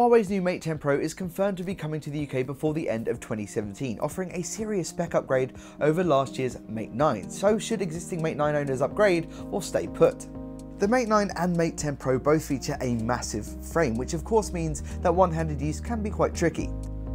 Huawei's new Mate 10 Pro is confirmed to be coming to the UK before the end of 2017, offering a serious spec upgrade over last year's Mate 9, so should existing Mate 9 owners upgrade or stay put. The Mate 9 and Mate 10 Pro both feature a massive frame, which of course means that one-handed use can be quite tricky.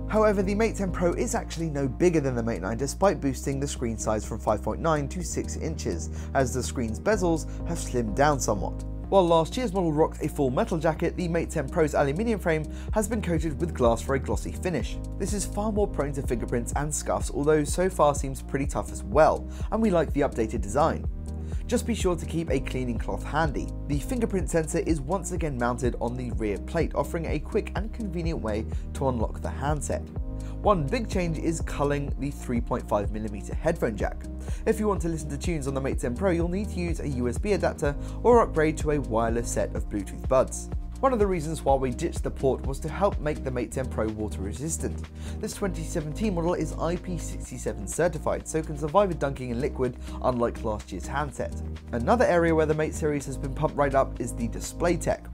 However, the Mate 10 Pro is actually no bigger than the Mate 9 despite boosting the screen size from 5.9 to 6 inches, as the screen's bezels have slimmed down somewhat. While last year's model rocked a full metal jacket, the Mate 10 Pro's aluminium frame has been coated with glass for a glossy finish. This is far more prone to fingerprints and scuffs, although so far seems pretty tough as well, and we like the updated design. Just be sure to keep a cleaning cloth handy. The fingerprint sensor is once again mounted on the rear plate, offering a quick and convenient way to unlock the handset. One big change is culling the 3.5mm headphone jack. If you want to listen to tunes on the Mate 10 Pro, you'll need to use a USB adapter or upgrade to a wireless set of Bluetooth buds. One of the reasons why we ditched the port was to help make the Mate 10 Pro water resistant. This 2017 model is IP67 certified, so can survive a dunking in liquid unlike last year's handset. Another area where the Mate series has been pumped right up is the display tech.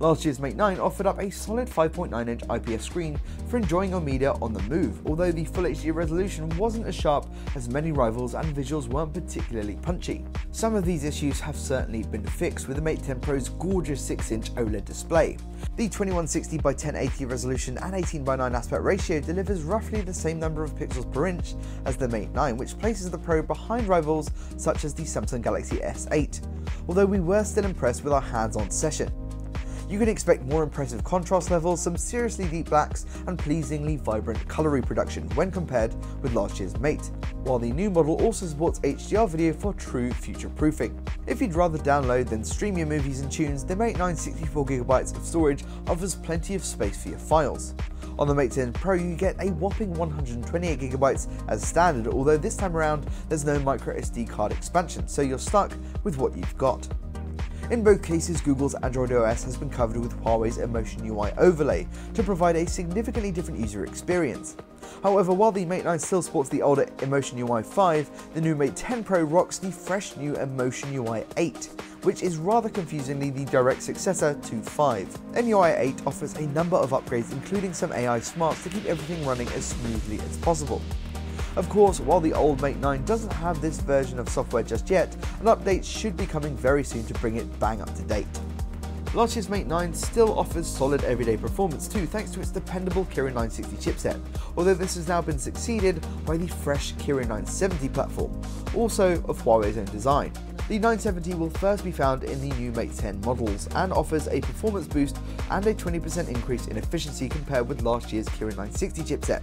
Last year's Mate 9 offered up a solid 5.9 inch IPS screen for enjoying your media on the move, although the Full HD resolution wasn't as sharp as many rivals and visuals weren't particularly punchy. Some of these issues have certainly been fixed with the Mate 10 Pro's gorgeous 6 inch OLED display. The 2160 by 1080 resolution and 18 by 9 aspect ratio delivers roughly the same number of pixels per inch as the Mate 9, which places the Pro behind rivals such as the Samsung Galaxy S8, although we were still impressed with our hands-on session you can expect more impressive contrast levels, some seriously deep blacks, and pleasingly vibrant colour reproduction when compared with last year's Mate, while the new model also supports HDR video for true future proofing. If you'd rather download than stream your movies and tunes, the Mate 9 64GB of storage offers plenty of space for your files. On the Mate 10 Pro you get a whopping 128GB as standard, although this time around there's no microSD card expansion, so you're stuck with what you've got. In both cases, Google's Android OS has been covered with Huawei's Emotion UI overlay to provide a significantly different user experience. However, while the Mate 9 still sports the older Emotion UI 5, the new Mate 10 Pro rocks the fresh new Emotion UI 8, which is rather confusingly the direct successor to 5. EMUI 8 offers a number of upgrades including some AI smarts to keep everything running as smoothly as possible. Of course, while the old Mate 9 doesn't have this version of software just yet, an update should be coming very soon to bring it bang up to date. Last year's Mate 9 still offers solid everyday performance too thanks to its dependable Kirin 960 chipset, although this has now been succeeded by the fresh Kirin 970 platform, also of Huawei's own design. The 970 will first be found in the new Mate 10 models and offers a performance boost and a 20% increase in efficiency compared with last year's Kirin 960 chipset.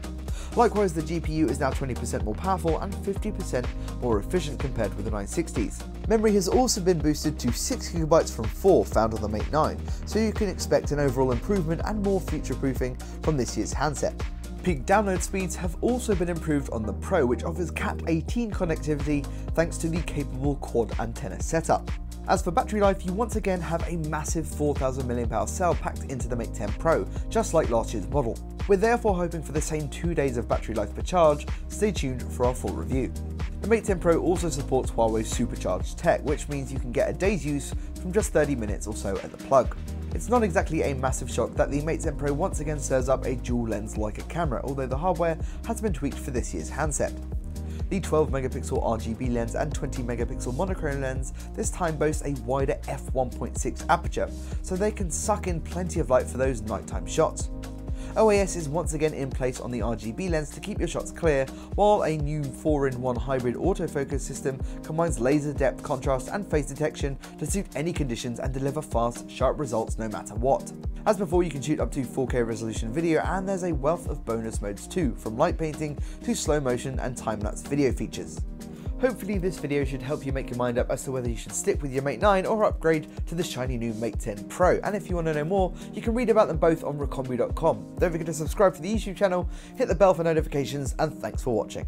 Likewise, the GPU is now 20% more powerful and 50% more efficient compared with the 960s. Memory has also been boosted to 6GB from 4 found on the Mate 9, so you can expect an overall improvement and more future-proofing from this year's handset. Peak download speeds have also been improved on the Pro, which offers Cat18 connectivity thanks to the capable quad antenna setup. As for battery life, you once again have a massive 4000 mAh cell packed into the Mate 10 Pro, just like last year's model. We're therefore hoping for the same 2 days of battery life per charge, stay tuned for our full review. The Mate 10 Pro also supports Huawei's supercharged tech, which means you can get a day's use from just 30 minutes or so at the plug. It's not exactly a massive shock that the Mate 10 Pro once again serves up a dual lens Leica camera, although the hardware has been tweaked for this year's handset. The 12 megapixel RGB lens and 20 megapixel monochrome lens this time boast a wider f1.6 aperture, so they can suck in plenty of light for those nighttime shots. OIS is once again in place on the RGB lens to keep your shots clear, while a new 4-in-1 hybrid autofocus system combines laser depth contrast and phase detection to suit any conditions and deliver fast, sharp results no matter what. As before, you can shoot up to 4K resolution video and there's a wealth of bonus modes too, from light painting to slow motion and time-lapse video features. Hopefully this video should help you make your mind up as to whether you should stick with your Mate 9 or upgrade to the shiny new Mate 10 Pro. And if you want to know more, you can read about them both on recombu.com. Don't forget to subscribe to the YouTube channel, hit the bell for notifications, and thanks for watching.